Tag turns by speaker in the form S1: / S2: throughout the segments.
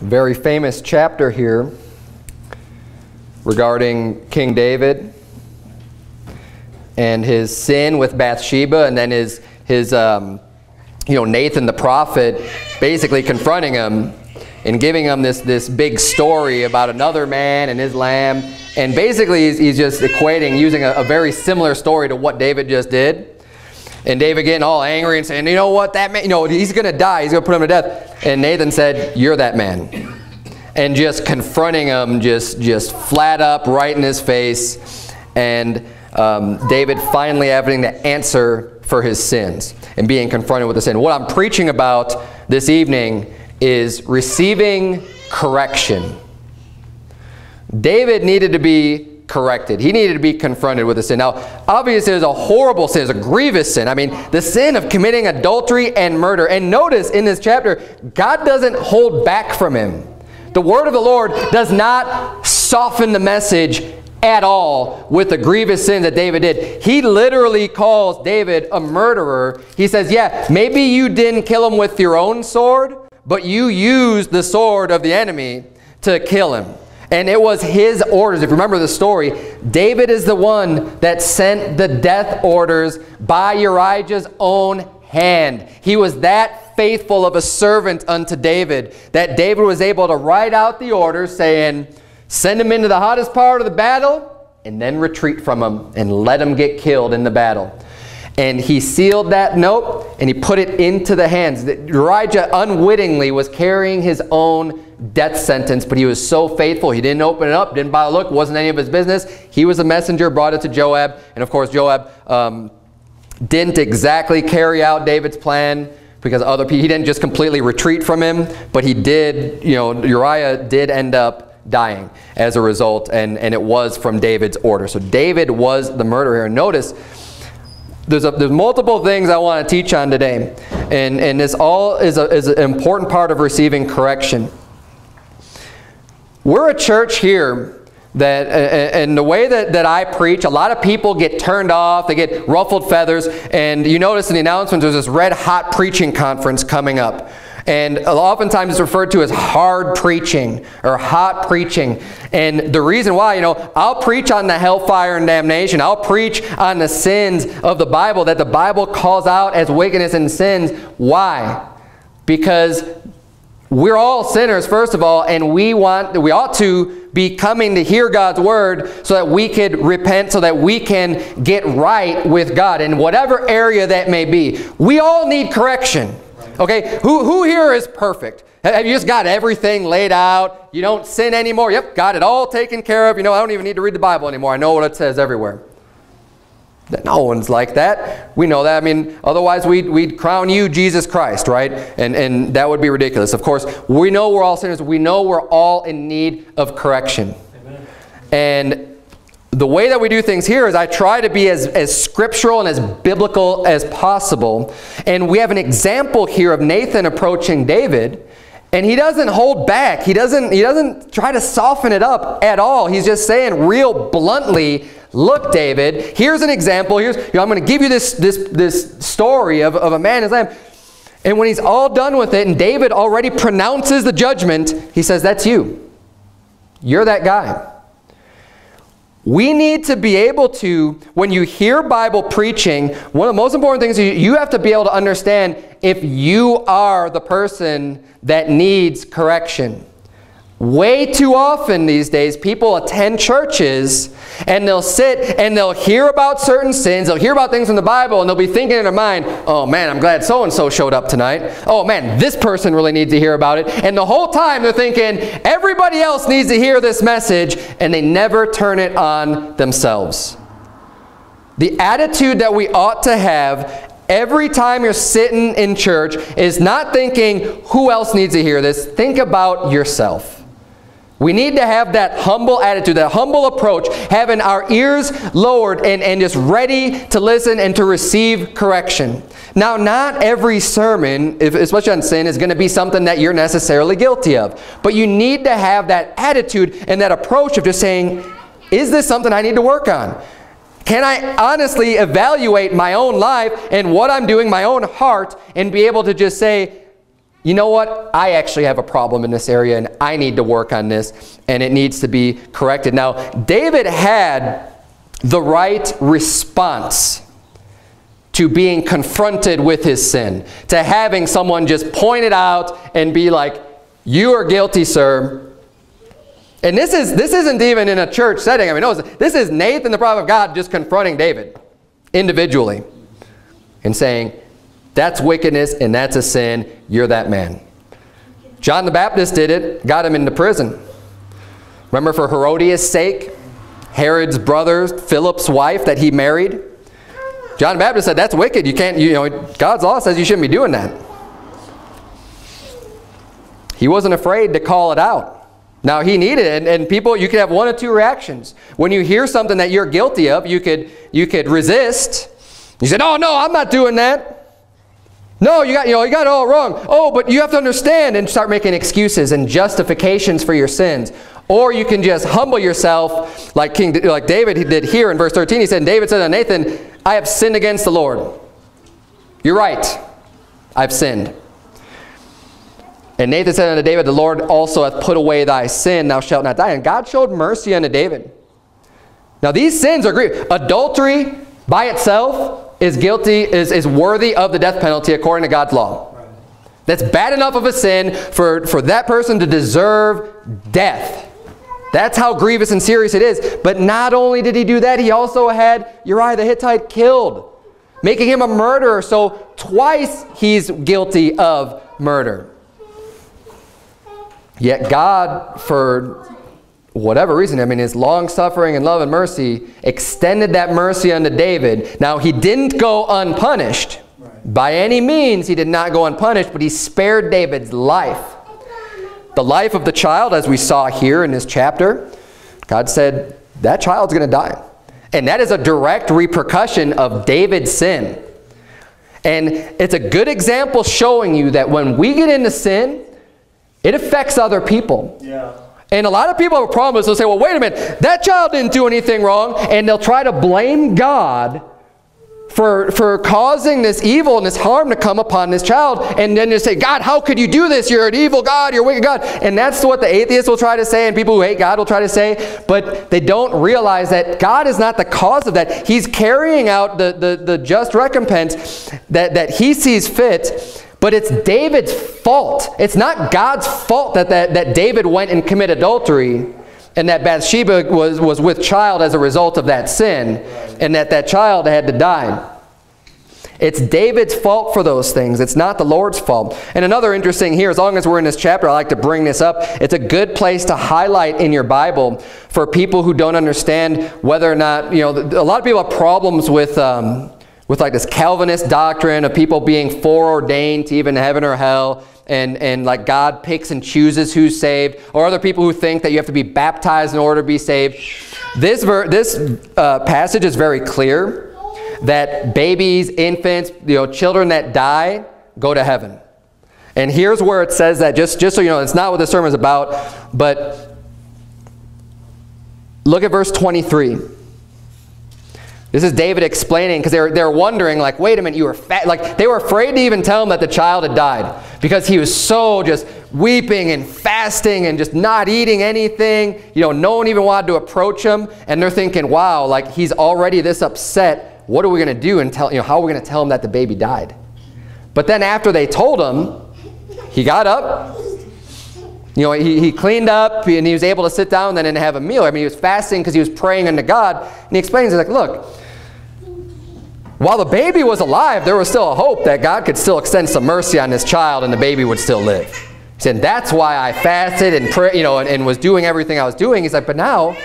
S1: very famous chapter here regarding King David and his sin with Bathsheba and then his, his um, you know, Nathan the prophet basically confronting him and giving him this, this big story about another man and his lamb. And basically he's, he's just equating, using a, a very similar story to what David just did. And David getting all angry and saying, you know what, that man, you know, he's going to die. He's going to put him to death. And Nathan said, you're that man. And just confronting him, just, just flat up, right in his face. And um, David finally having to answer for his sins and being confronted with the sin. What I'm preaching about this evening is receiving correction. David needed to be corrected. He needed to be confronted with a sin. Now, obviously, there's a horrible sin. It's a grievous sin. I mean, the sin of committing adultery and murder. And notice in this chapter, God doesn't hold back from him. The word of the Lord does not soften the message at all with the grievous sin that David did. He literally calls David a murderer. He says, yeah, maybe you didn't kill him with your own sword, but you used the sword of the enemy to kill him. And it was his orders. If you remember the story, David is the one that sent the death orders by Uriah's own hand. He was that faithful of a servant unto David that David was able to write out the orders saying, send him into the hottest part of the battle and then retreat from him and let him get killed in the battle. And he sealed that note and he put it into the hands. That Uriah unwittingly was carrying his own death sentence, but he was so faithful. He didn't open it up, didn't buy a look, wasn't any of his business. He was a messenger, brought it to Joab. And of course, Joab um, didn't exactly carry out David's plan because other people, he didn't just completely retreat from him, but he did, you know, Uriah did end up dying as a result, and, and it was from David's order. So David was the murderer. And notice, there's, a, there's multiple things I want to teach on today, and, and this all is, a, is an important part of receiving correction. We're a church here that and the way that, that I preach, a lot of people get turned off, they get ruffled feathers, and you notice in the announcements there's this red hot preaching conference coming up. And oftentimes it's referred to as hard preaching or hot preaching. And the reason why, you know, I'll preach on the hellfire and damnation. I'll preach on the sins of the Bible that the Bible calls out as wickedness and sins. Why? Because we're all sinners, first of all, and we want, we ought to be coming to hear God's word so that we could repent, so that we can get right with God in whatever area that may be. We all need correction. Okay, who, who here is perfect? Have you just got everything laid out? You don't sin anymore? Yep, got it all taken care of. You know, I don't even need to read the Bible anymore. I know what it says everywhere. No one's like that. We know that. I mean, otherwise we'd, we'd crown you Jesus Christ, right? And, and that would be ridiculous. Of course, we know we're all sinners. We know we're all in need of correction. Amen. And the way that we do things here is I try to be as, as scriptural and as biblical as possible. And we have an example here of Nathan approaching David. And he doesn't hold back. He doesn't, he doesn't try to soften it up at all. He's just saying real bluntly, look, David, here's an example. Here's, you know, I'm going to give you this, this, this story of, of a man and. And when he's all done with it and David already pronounces the judgment, he says, that's you. You're that guy. We need to be able to, when you hear Bible preaching, one of the most important things you have to be able to understand if you are the person that needs correction. Way too often these days, people attend churches and they'll sit and they'll hear about certain sins, they'll hear about things in the Bible, and they'll be thinking in their mind, oh man, I'm glad so-and-so showed up tonight. Oh man, this person really needs to hear about it. And the whole time they're thinking, everybody else needs to hear this message, and they never turn it on themselves. The attitude that we ought to have every time you're sitting in church is not thinking, who else needs to hear this? Think about yourself. We need to have that humble attitude, that humble approach, having our ears lowered and, and just ready to listen and to receive correction. Now, not every sermon, if, especially on sin, is going to be something that you're necessarily guilty of. But you need to have that attitude and that approach of just saying, is this something I need to work on? Can I honestly evaluate my own life and what I'm doing, my own heart, and be able to just say, you know what? I actually have a problem in this area and I need to work on this and it needs to be corrected. Now, David had the right response to being confronted with his sin, to having someone just point it out and be like, you are guilty, sir. And this, is, this isn't even in a church setting. I mean, no, this is Nathan, the prophet of God, just confronting David individually and saying, that's wickedness and that's a sin. You're that man. John the Baptist did it, got him into prison. Remember for Herodias' sake, Herod's brother, Philip's wife that he married? John the Baptist said, that's wicked. You can't, you know, God's law says you shouldn't be doing that. He wasn't afraid to call it out. Now he needed it, and, and, people, you could have one of two reactions. When you hear something that you're guilty of, you could, you could resist. You said, oh no, I'm not doing that. No, you got, you know, you got it all wrong. Oh, but you have to understand and start making excuses and justifications for your sins. Or you can just humble yourself like King, like David did here in verse 13. He said, David said to Nathan, I have sinned against the Lord. You're right. I've sinned. And Nathan said unto David, The Lord also hath put away thy sin, thou shalt not die. And God showed mercy unto David. Now these sins are grievous. Adultery by itself is guilty, is, is worthy of the death penalty according to God's law. That's bad enough of a sin for, for that person to deserve death. That's how grievous and serious it is. But not only did he do that, he also had Uriah the Hittite killed, making him a murderer. So twice he's guilty of murder. Yet God, for whatever reason, I mean, his long suffering and love and mercy extended that mercy unto David. Now, he didn't go unpunished. Right. By any means, he did not go unpunished, but he spared David's life. The life of the child, as we saw here in this chapter, God said, that child's going to die. And that is a direct repercussion of David's sin. And it's a good example showing you that when we get into sin, it affects other people. Yeah. And a lot of people have a problem. They'll say, well, wait a minute, that child didn't do anything wrong. And they'll try to blame God for, for causing this evil and this harm to come upon this child. And then they say, God, how could you do this? You're an evil God. You're a wicked God. And that's what the atheists will try to say and people who hate God will try to say. But they don't realize that God is not the cause of that. He's carrying out the, the, the just recompense that, that he sees fit but it's David's fault. It's not God's fault that, that, that David went and committed adultery and that Bathsheba was, was with child as a result of that sin and that that child had to die. It's David's fault for those things. It's not the Lord's fault. And another interesting here, as long as we're in this chapter, I like to bring this up. It's a good place to highlight in your Bible for people who don't understand whether or not, you know, a lot of people have problems with um, with like this Calvinist doctrine of people being foreordained to even heaven or hell and, and like God picks and chooses who's saved or other people who think that you have to be baptized in order to be saved. This, this uh, passage is very clear that babies, infants, you know, children that die go to heaven. And here's where it says that, just, just so you know, it's not what the sermon is about, but look at verse 23. This is David explaining because they're, they're wondering like, wait a minute, you were fat. Like they were afraid to even tell him that the child had died because he was so just weeping and fasting and just not eating anything. You know, no one even wanted to approach him. And they're thinking, wow, like he's already this upset. What are we going to do and tell, you know, how are we going to tell him that the baby died? But then after they told him, he got up, you know, he, he cleaned up and he was able to sit down then and have a meal. I mean, he was fasting because he was praying unto God. And he explains, he's like, look, while the baby was alive, there was still a hope that God could still extend some mercy on this child and the baby would still live. He said, that's why I fasted and, pray, you know, and, and was doing everything I was doing. He's like, but now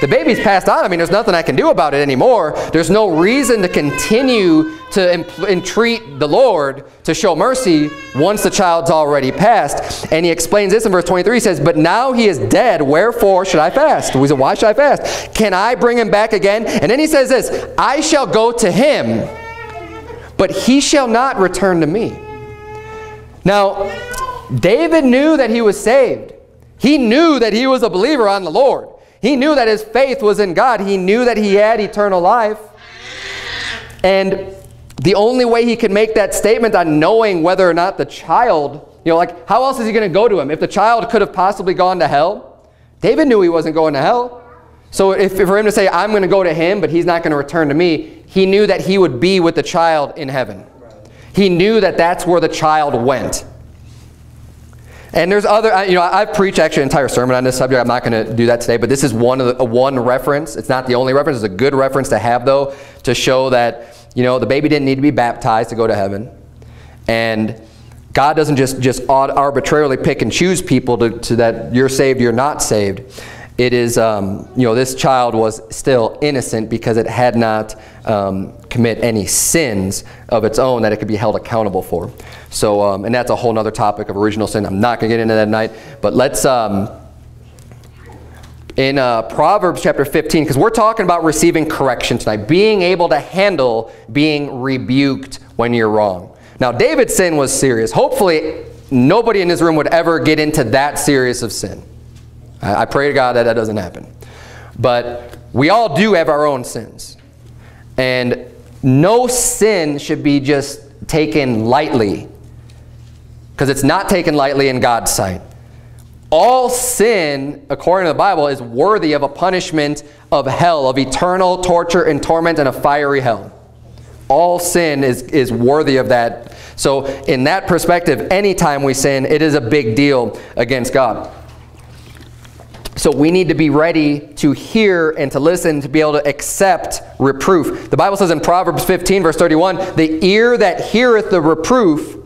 S1: the baby's passed on. I mean, there's nothing I can do about it anymore. There's no reason to continue to entreat the Lord to show mercy once the child's already passed. And he explains this in verse 23. He says, But now he is dead. Wherefore should I fast? He said, Why should I fast? Can I bring him back again? And then he says this, I shall go to him, but he shall not return to me. Now, David knew that he was saved. He knew that he was a believer on the Lord. He knew that his faith was in God. He knew that he had eternal life. And the only way he could make that statement on knowing whether or not the child You know, like how else is he going to go to him? If the child could have possibly gone to hell, David knew he wasn't going to hell. So if, for him to say, I'm going to go to him, but he's not going to return to me, he knew that he would be with the child in heaven. He knew that that's where the child went. And there's other, you know, I've preached actually an entire sermon on this subject. I'm not going to do that today, but this is one of the, one reference. It's not the only reference. It's a good reference to have, though, to show that, you know, the baby didn't need to be baptized to go to heaven. And God doesn't just, just arbitrarily pick and choose people to, to that you're saved, you're not saved. It is, um, you know, this child was still innocent because it had not um, commit any sins of its own that it could be held accountable for. So, um, and that's a whole other topic of original sin. I'm not going to get into that tonight, but let's, um, in uh, Proverbs chapter 15, because we're talking about receiving correction tonight, being able to handle being rebuked when you're wrong. Now, David's sin was serious. Hopefully, nobody in this room would ever get into that serious of sin. I, I pray to God that that doesn't happen. But we all do have our own sins. And no sin should be just taken lightly because it's not taken lightly in God's sight. All sin, according to the Bible, is worthy of a punishment of hell, of eternal torture and torment and a fiery hell. All sin is, is worthy of that. So in that perspective, anytime we sin, it is a big deal against God. So we need to be ready to hear and to listen to be able to accept reproof. The Bible says in Proverbs 15 verse 31, the ear that heareth the reproof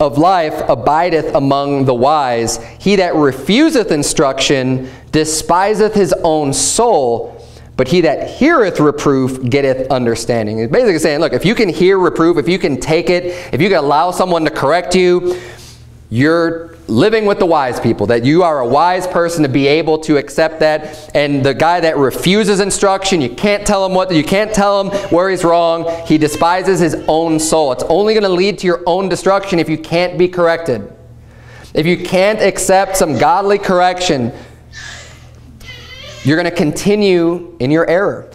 S1: of life abideth among the wise. He that refuseth instruction despiseth his own soul, but he that heareth reproof getteth understanding. It's basically saying, look, if you can hear reproof, if you can take it, if you can allow someone to correct you, you're living with the wise people, that you are a wise person to be able to accept that. And the guy that refuses instruction, you can't tell him what, you can't tell him where he's wrong. He despises his own soul. It's only going to lead to your own destruction if you can't be corrected. If you can't accept some godly correction, you're going to continue in your error.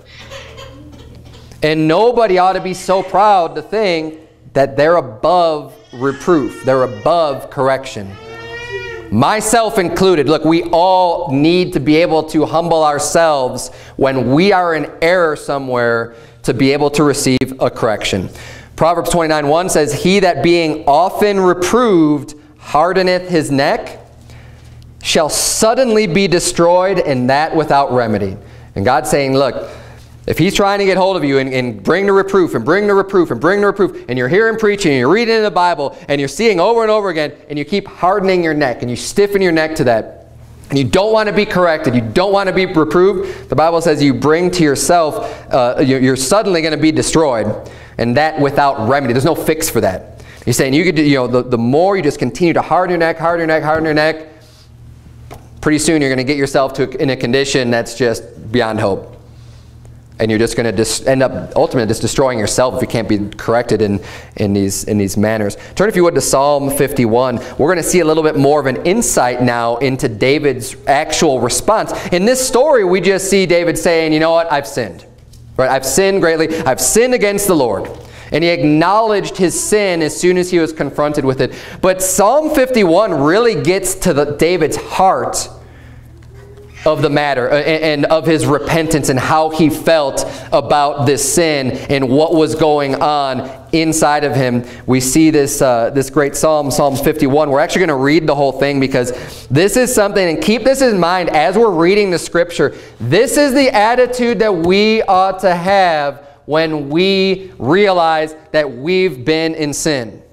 S1: And nobody ought to be so proud to think that they're above reproof. They're above correction myself included. Look, we all need to be able to humble ourselves when we are in error somewhere to be able to receive a correction. Proverbs 29, 1 says, He that being often reproved hardeneth his neck shall suddenly be destroyed, and that without remedy. And God's saying, look, if he's trying to get hold of you and, and, bring the reproof and bring the reproof and bring the reproof and you're hearing preaching and you're reading in the Bible and you're seeing over and over again and you keep hardening your neck and you stiffen your neck to that and you don't want to be corrected, you don't want to be reproved, the Bible says you bring to yourself, uh, you're, suddenly going to be destroyed and that without remedy. There's no fix for that. He's saying you could, you know, the, the more you just continue to harden your neck, harden your neck, harden your neck, pretty soon you're going to get yourself to in a condition that's just beyond hope and you're just going to end up ultimately just destroying yourself if you can't be corrected in, in, these, in these manners. Turn, if you would, to Psalm 51. We're going to see a little bit more of an insight now into David's actual response. In this story, we just see David saying, you know what, I've sinned. Right? I've sinned greatly. I've sinned against the Lord. And he acknowledged his sin as soon as he was confronted with it. But Psalm 51 really gets to the, David's heart of the matter uh, and, of his repentance and how he felt about this sin and what was going on inside of him. We see this, uh, this great psalm, Psalms 51. We're actually going to read the whole thing because this is something, and keep this in mind as we're reading the scripture. This is the attitude that we ought to have when we realize that we've been in sin.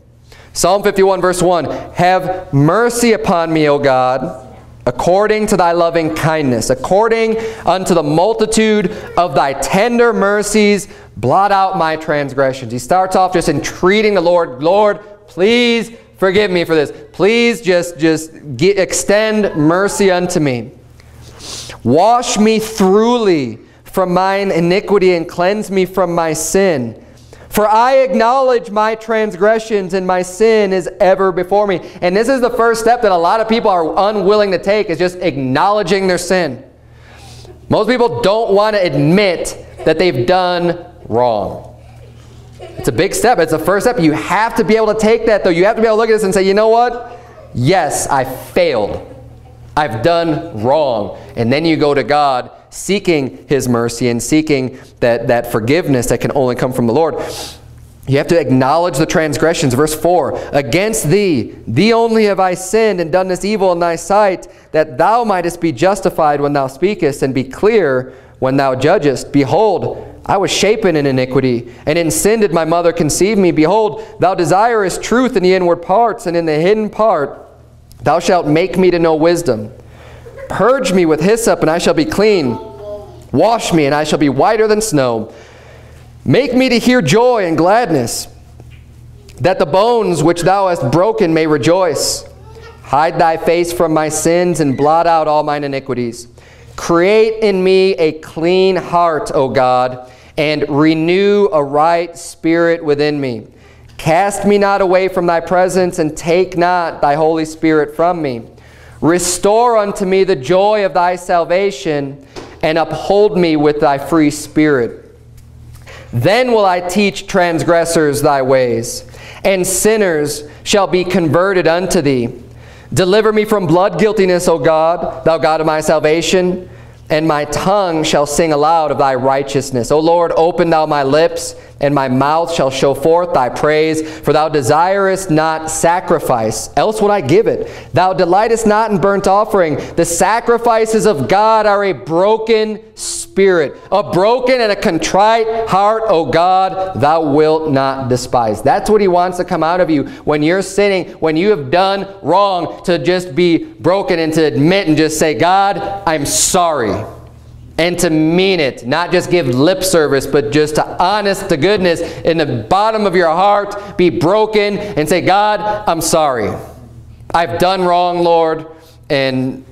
S1: Psalm 51 verse 1, Have mercy upon me, O God, according to thy loving kindness, according unto the multitude of thy tender mercies, blot out my transgressions. He starts off just entreating the Lord, Lord, please forgive me for this. Please just, just get, extend mercy unto me. Wash me throughly from mine iniquity and cleanse me from my sin. For I acknowledge my transgressions and my sin is ever before me. And this is the first step that a lot of people are unwilling to take is just acknowledging their sin. Most people don't want to admit that they've done wrong. It's a big step. It's a first step. You have to be able to take that though. You have to be able to look at this and say, you know what? yes, I failed. I've done wrong. And then you go to God seeking his mercy and seeking that, that forgiveness that can only come from the Lord. You have to acknowledge the transgressions. Verse 4, Against thee, thee only have I sinned and done this evil in thy sight, that thou mightest be justified when thou speakest and be clear when thou judgest. Behold, I was shapen in iniquity, and in sin did my mother conceive me. Behold, thou desirest truth in the inward parts, and in the hidden part thou shalt make me to know wisdom. Purge me with hyssop, and I shall be clean. Wash me, and I shall be whiter than snow. Make me to hear joy and gladness, that the bones which thou hast broken may rejoice. Hide thy face from my sins and blot out all mine iniquities. Create in me a clean heart, O God, and renew a right spirit within me. Cast me not away from thy presence, and take not thy Holy Spirit from me. Restore unto me the joy of thy salvation, and uphold me with thy free spirit. Then will I teach transgressors thy ways, and sinners shall be converted unto thee. Deliver me from blood guiltiness, O God, thou God of my salvation, and my tongue shall sing aloud of thy righteousness. O Lord, open thou my lips, and my mouth shall show forth thy praise. For thou desirest not sacrifice, else would I give it. Thou delightest not in burnt offering. The sacrifices of God are a broken spirit, a broken and a contrite heart, O God, thou wilt not despise. That's what he wants to come out of you when you're sinning, when you have done wrong, to just be broken and to admit and just say, God, I'm sorry and to mean it, not just give lip service, but just to honest to goodness in the bottom of your heart, be broken and say, God, I'm sorry. I've done wrong, Lord, and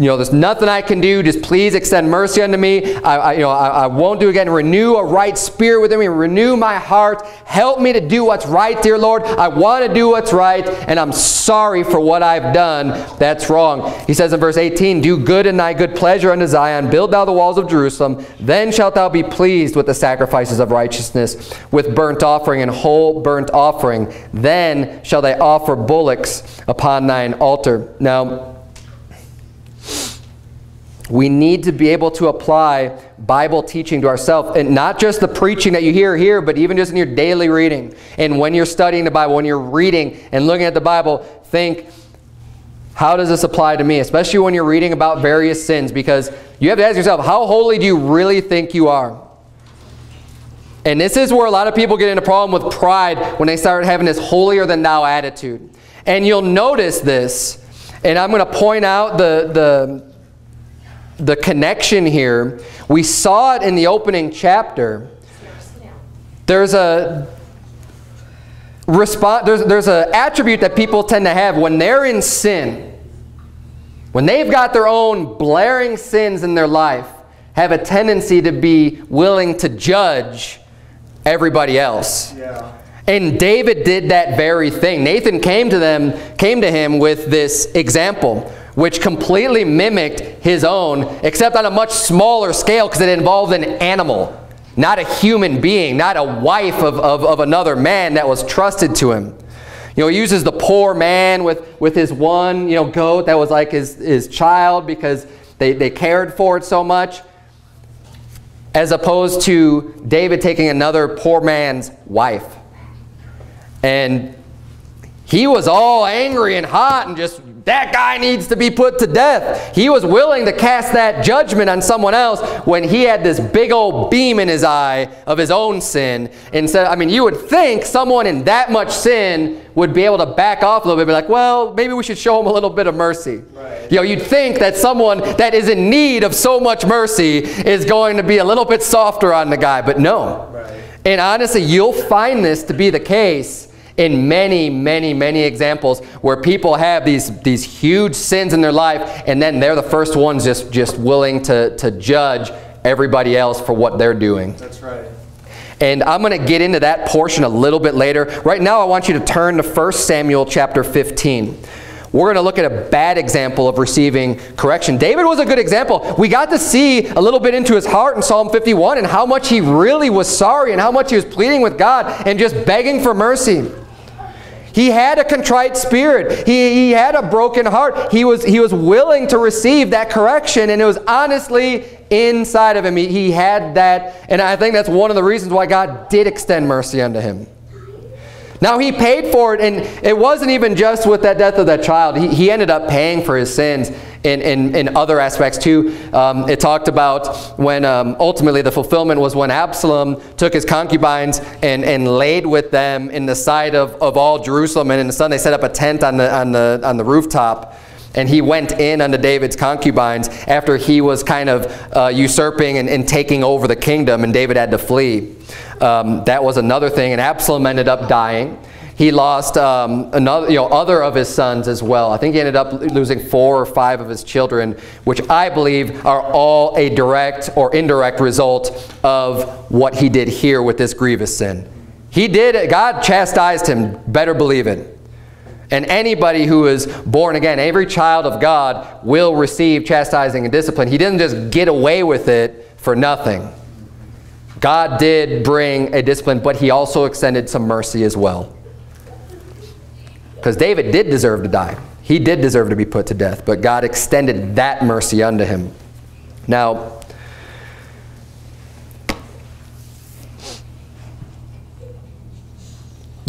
S1: you know, there's nothing I can do. Just please extend mercy unto me. I, I you know, I, I, won't do again. Renew a right spirit within me. Renew my heart. Help me to do what's right, dear Lord. I want to do what's right, and I'm sorry for what I've done that's wrong. He says in verse 18, Do good in thy good pleasure unto Zion. Build thou the walls of Jerusalem. Then shalt thou be pleased with the sacrifices of righteousness, with burnt offering and whole burnt offering. Then shall they offer bullocks upon thine altar. Now, we need to be able to apply Bible teaching to ourselves. And not just the preaching that you hear here, but even just in your daily reading. And when you're studying the Bible, when you're reading and looking at the Bible, think, how does this apply to me? Especially when you're reading about various sins. Because you have to ask yourself, how holy do you really think you are? And this is where a lot of people get into problem with pride when they start having this holier than thou attitude. And you'll notice this, and I'm going to point out the, the the connection here. We saw it in the opening chapter. There's a response there's there's an attribute that people tend to have when they're in sin. When they've got their own blaring sins in their life, have a tendency to be willing to judge everybody else. Yeah. And David did that very thing. Nathan came to them, came to him with this example which completely mimicked his own, except on a much smaller scale because it involved an animal, not a human being, not a wife of, of, of another man that was trusted to him. You know, he uses the poor man with, with his one, you know, goat that was like his, his child because they, they cared for it so much, as opposed to David taking another poor man's wife. And he was all angry and hot and just that guy needs to be put to death. He was willing to cast that judgment on someone else when he had this big old beam in his eye of his own sin. And so, I mean, you would think someone in that much sin would be able to back off a little bit, be like, well, maybe we should show him a little bit of mercy. Right. You know, you'd think that someone that is in need of so much mercy is going to be a little bit softer on the guy, but no. Right. And honestly, you'll find this to be the case in many, many, many examples where people have these, these huge sins in their life and then they're the first ones just, just willing to, to judge everybody else for what they're doing.
S2: That's right.
S1: And I'm going to get into that portion a little bit later. Right now I want you to turn to 1 Samuel chapter 15. We're going to look at a bad example of receiving correction. David was a good example. We got to see a little bit into his heart in Psalm 51 and how much he really was sorry and how much he was pleading with God and just begging for mercy. He had a contrite spirit. He, he had a broken heart. He was, he was willing to receive that correction, and it was honestly inside of him. He, he had that, and I think that's one of the reasons why God did extend mercy unto him. Now, he paid for it, and it wasn't even just with that death of that child. He, he ended up paying for his sins in, in, in other aspects too. Um, it talked about when um, ultimately the fulfillment was when Absalom took his concubines and, and laid with them in the sight of, of all Jerusalem. And in the sun, they set up a tent on the, on the, on the rooftop. And he went in unto David's concubines after he was kind of uh, usurping and, and, taking over the kingdom, and David had to flee. Um, that was another thing, and Absalom ended up dying. He lost um, another, you know, other of his sons as well. I think he ended up losing four or five of his children, which I believe are all a direct or indirect result of what he did here with this grievous sin. He did it. God chastised him. Better believe it. And anybody who is born again, every child of God will receive chastising and discipline. He didn't just get away with it for nothing. God did bring a discipline, but he also extended some mercy as well. Because David did deserve to die. He did deserve to be put to death, but God extended that mercy unto him. Now,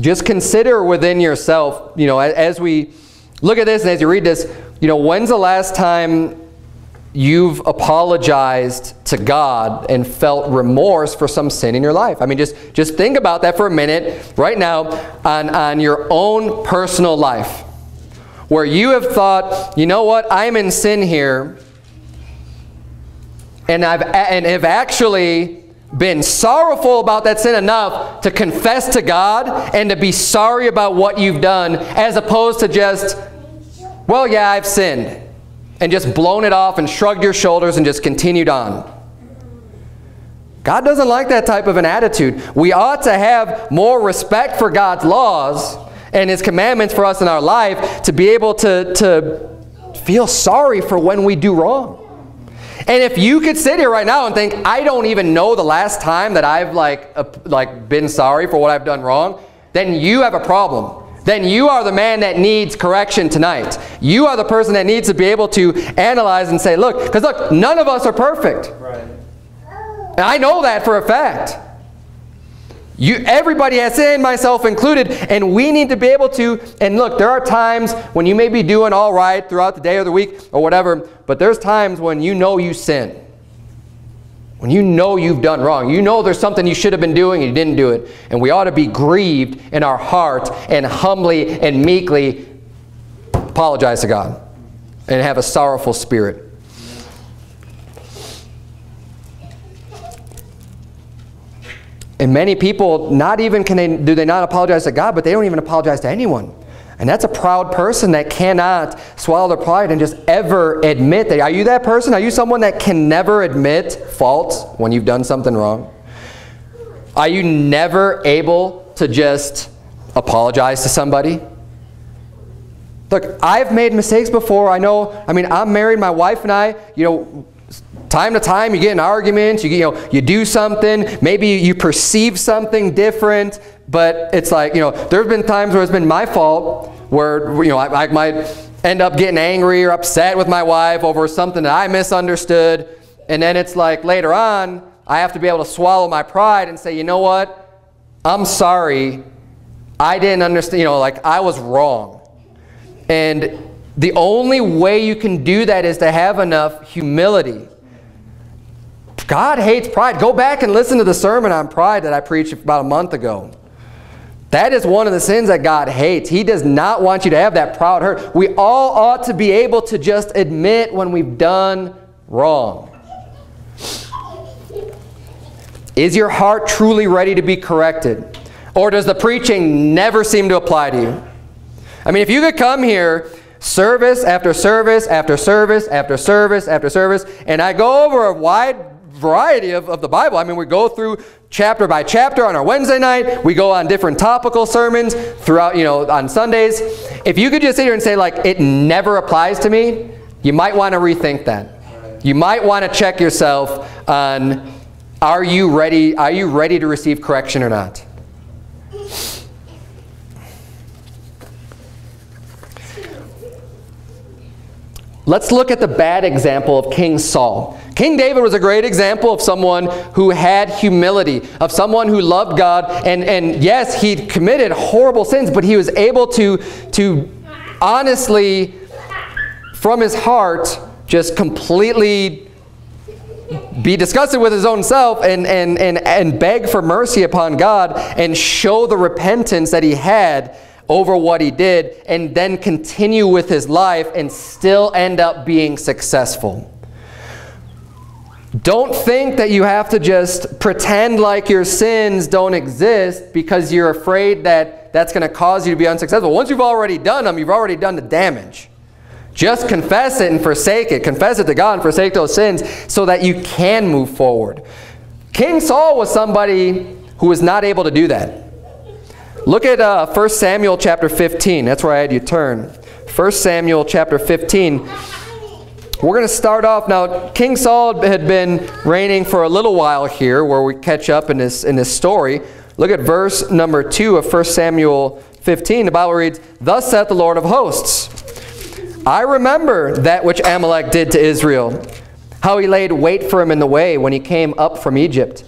S1: just consider within yourself, you know, as we look at this and as you read this, you know, when's the last time you've apologized to God and felt remorse for some sin in your life? I mean, just, just think about that for a minute right now on, on your own personal life where you have thought, you know what, I'm in sin here and I've and have actually been sorrowful about that sin enough to confess to God and to be sorry about what you've done as opposed to just, well, yeah, I've sinned, and just blown it off and shrugged your shoulders and just continued on. God doesn't like that type of an attitude. We ought to have more respect for God's laws and His commandments for us in our life to be able to, to feel sorry for when we do wrong. And if you could sit here right now and think, I don't even know the last time that I've like, uh, like been sorry for what I've done wrong, then you have a problem. Then you are the man that needs correction tonight. You are the person that needs to be able to analyze and say, look, because look, none of us are perfect. Right. And I know that for a fact. You, everybody has sin, myself included, and we need to be able to, and look, there are times when you may be doing all right throughout the day or the week or whatever, but there's times when you know you sin. When you know you've done wrong. You know there's something you should have been doing and you didn't do it. And we ought to be grieved in our heart and humbly and meekly apologize to God and have a sorrowful spirit. And many people, not even can they, do they not apologize to God, but they don't even apologize to anyone. And that's a proud person that cannot swallow their pride and just ever admit that. Are you that person? Are you someone that can never admit fault when you've done something wrong? Are you never able to just apologize to somebody? Look, I've made mistakes before. I know, I mean, I'm married, my wife and I, you know, Time to time, you get in arguments, you, you, know, you do something, maybe you perceive something different, but it's like, you know, there have been times where it's been my fault, where, you know, I, I might end up getting angry or upset with my wife over something that I misunderstood, and then it's like later on, I have to be able to swallow my pride and say, you know what, I'm sorry, I didn't understand, you know, like I was wrong. And the only way you can do that is to have enough humility God hates pride. Go back and listen to the sermon on pride that I preached about a month ago. That is one of the sins that God hates. He does not want you to have that proud hurt. We all ought to be able to just admit when we've done wrong. Is your heart truly ready to be corrected? Or does the preaching never seem to apply to you? I mean, if you could come here service after service after service after service after service, and I go over a wide variety of, of the Bible. I mean, we go through chapter by chapter on our Wednesday night. We go on different topical sermons throughout, you know, on Sundays. If you could just sit here and say, like, it never applies to me, you might want to rethink that. You might want to check yourself on, are you ready, are you ready to receive correction or not? Let's look at the bad example of King Saul. King David was a great example of someone who had humility, of someone who loved God. And, and yes, he committed horrible sins, but he was able to, to honestly, from his heart, just completely be disgusted with his own self and, and, and, and beg for mercy upon God and show the repentance that he had over what he did and then continue with his life and still end up being successful. Don't think that you have to just pretend like your sins don't exist because you're afraid that that's going to cause you to be unsuccessful. Once you've already done them, you've already done the damage. Just confess it and forsake it. Confess it to God and forsake those sins so that you can move forward. King Saul was somebody who was not able to do that. Look at uh, 1 Samuel chapter 15. That's where I had you turn. 1 Samuel chapter 15. We're going to start off now. King Saul had been reigning for a little while here where we catch up in this, in this story. Look at verse number 2 of 1 Samuel 15. The Bible reads, Thus saith the Lord of hosts, I remember that which Amalek did to Israel, how he laid wait for him in the way when he came up from Egypt.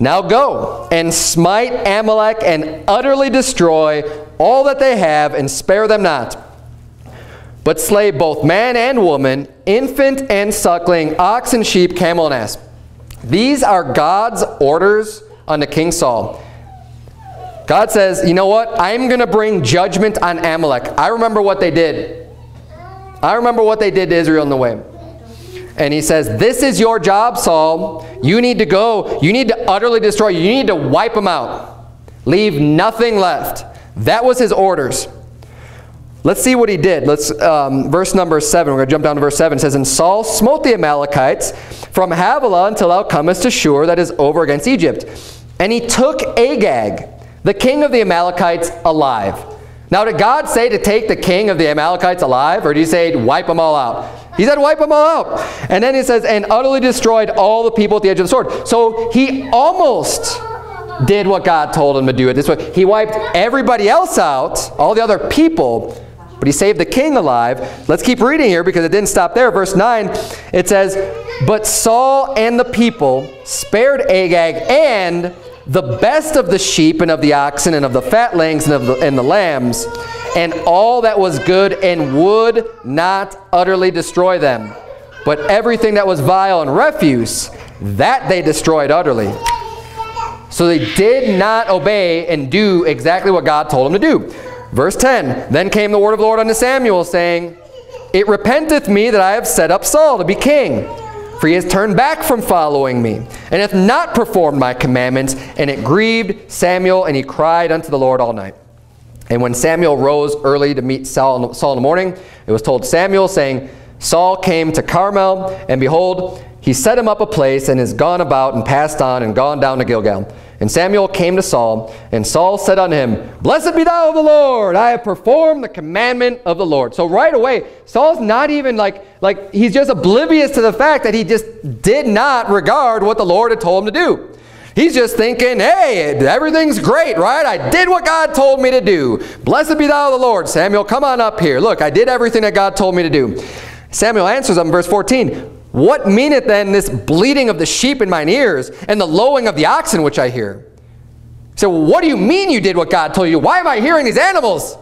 S1: Now go and smite Amalek and utterly destroy all that they have and spare them not. But slay both man and woman, infant and suckling, ox and sheep, camel and ass. These are God's orders unto King Saul. God says, you know what? I'm going to bring judgment on Amalek. I remember what they did. I remember what they did to Israel in the way. And he says, this is your job, Saul. You need to go. You need to utterly destroy. You need to wipe them out. Leave nothing left. That was his orders. Let's see what he did. Let's um, Verse number 7. We're going to jump down to verse 7. It says, And Saul smote the Amalekites from Havilah until thou comest to Shur, that is over against Egypt. And he took Agag, the king of the Amalekites, alive now, did God say to take the king of the Amalekites alive, or did he say wipe them all out? He said wipe them all out. And then he says, and utterly destroyed all the people at the edge of the sword. So he almost did what God told him to do it this way. He wiped everybody else out, all the other people, but he saved the king alive. Let's keep reading here because it didn't stop there. Verse 9, it says, But Saul and the people spared Agag and the best of the sheep and of the oxen and of the fatlings and of the, and the lambs, and all that was good, and would not utterly destroy them. But everything that was vile and refuse, that they destroyed utterly. So they did not obey and do exactly what God told them to do. Verse 10, Then came the word of the Lord unto Samuel, saying, It repenteth me that I have set up Saul to be king for he has turned back from following me, and hath not performed my commandments. And it grieved Samuel, and he cried unto the Lord all night. And when Samuel rose early to meet Saul in the morning, it was told Samuel, saying, Saul came to Carmel, and behold, he set him up a place, and is gone about, and passed on, and gone down to Gilgal. And Samuel came to Saul, and Saul said unto him, Blessed be thou of the Lord, I have performed the commandment of the Lord. So right away, Saul's not even like, like he's just oblivious to the fact that he just did not regard what the Lord had told him to do. He's just thinking, hey, everything's great, right? I did what God told me to do. Blessed be thou the Lord. Samuel, come on up here. Look, I did everything that God told me to do. Samuel answers him, verse 14, what meaneth then this bleating of the sheep in mine ears and the lowing of the oxen which I hear? So what do you mean you did what God told you? Why am I hearing these animals?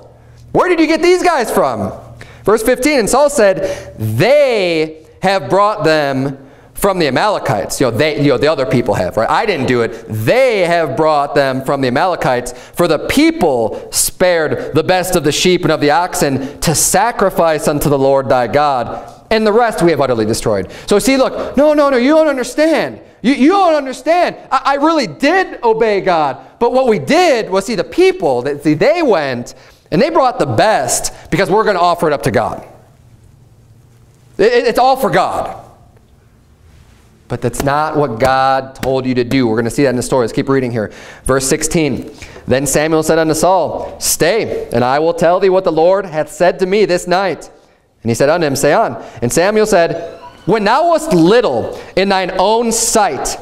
S1: Where did you get these guys from? Verse 15, and Saul said, they have brought them from the Amalekites. You know, they, you know, the other people have, right? I didn't do it. They have brought them from the Amalekites. For the people spared the best of the sheep and of the oxen to sacrifice unto the Lord thy God and the rest we have utterly destroyed. So see, look, no, no, no, you don't understand. You, you don't understand. I, I really did obey God. But what we did was see the people, that see, they went and they brought the best because we're going to offer it up to God. It, it's all for God. But that's not what God told you to do. We're going to see that in the story. Let's keep reading here. Verse 16. Then Samuel said unto Saul, Stay, and I will tell thee what the Lord hath said to me this night. And he said unto him, Say on. And Samuel said, When thou wast little in thine own sight,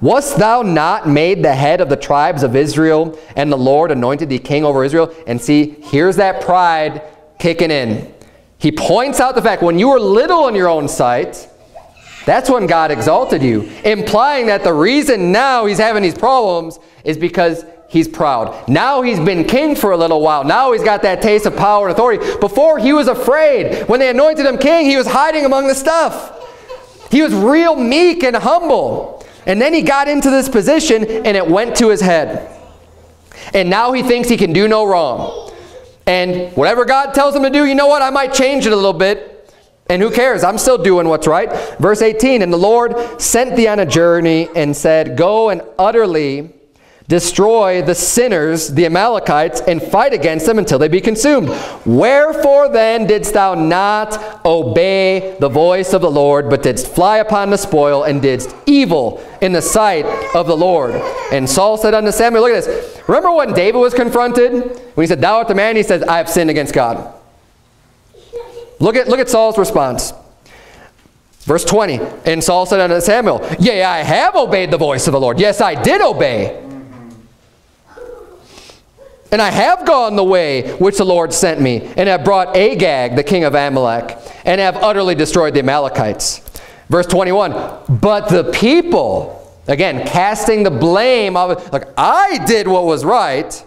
S1: wast thou not made the head of the tribes of Israel, and the Lord anointed thee king over Israel? And see, here's that pride kicking in. He points out the fact when you were little in your own sight, that's when God exalted you, implying that the reason now he's having these problems is because he's proud. Now he's been king for a little while. Now he's got that taste of power and authority. Before he was afraid. When they anointed him king, he was hiding among the stuff. He was real meek and humble. And then he got into this position and it went to his head. And now he thinks he can do no wrong. And whatever God tells him to do, you know what? I might change it a little bit. And who cares? I'm still doing what's right. Verse 18, And the Lord sent thee on a journey and said, Go and utterly destroy the sinners, the Amalekites, and fight against them until they be consumed. Wherefore then didst thou not obey the voice of the Lord, but didst fly upon the spoil, and didst evil in the sight of the Lord? And Saul said unto Samuel, look at this. Remember when David was confronted? When he said, Thou art the man, he says, I have sinned against God. Look at, look at Saul's response. Verse 20, And Saul said unto Samuel, Yea, I have obeyed the voice of the Lord. Yes, I did obey. And I have gone the way which the Lord sent me, and have brought Agag, the king of Amalek, and have utterly destroyed the Amalekites. Verse 21, But the people, again, casting the blame of, like, I did what was right,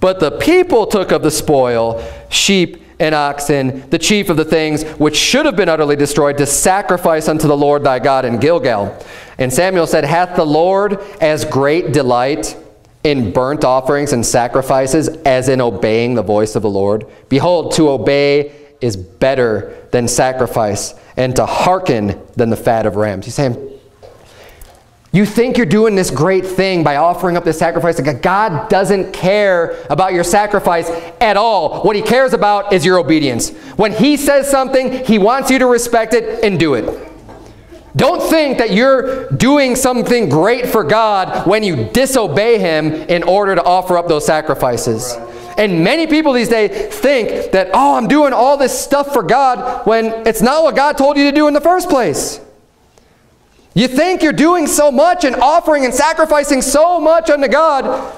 S1: but the people took of the spoil, sheep and oxen, the chief of the things which should have been utterly destroyed, to sacrifice unto the Lord thy God in Gilgal. And Samuel said, Hath the Lord as great delight in burnt offerings and sacrifices as in obeying the voice of the Lord? Behold, to obey is better than sacrifice, and to hearken than the fat of rams. He's saying, you think you're doing this great thing by offering up this sacrifice. God doesn't care about your sacrifice at all. What he cares about is your obedience. When he says something, he wants you to respect it and do it. Don't think that you're doing something great for God when you disobey him in order to offer up those sacrifices. And many people these days think that, oh, I'm doing all this stuff for God when it's not what God told you to do in the first place. You think you're doing so much and offering and sacrificing so much unto God.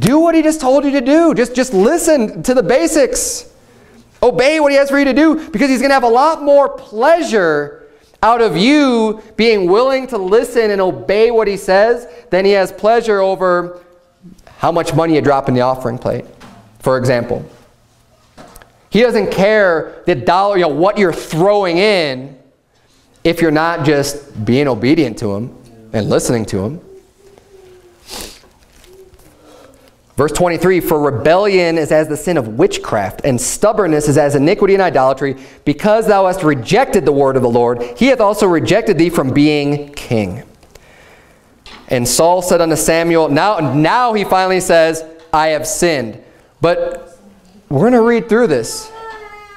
S1: Do what he just told you to do. Just, just listen to the basics. Obey what he has for you to do because he's going to have a lot more pleasure out of you being willing to listen and obey what he says, then he has pleasure over how much money you drop in the offering plate, for example. He doesn't care the dollar, you know, what you're throwing in if you're not just being obedient to him and listening to him. Verse 23, For rebellion is as the sin of witchcraft, and stubbornness is as iniquity and idolatry. Because thou hast rejected the word of the Lord, he hath also rejected thee from being king. And Saul said unto Samuel, now, now he finally says, I have sinned. But we're going to read through this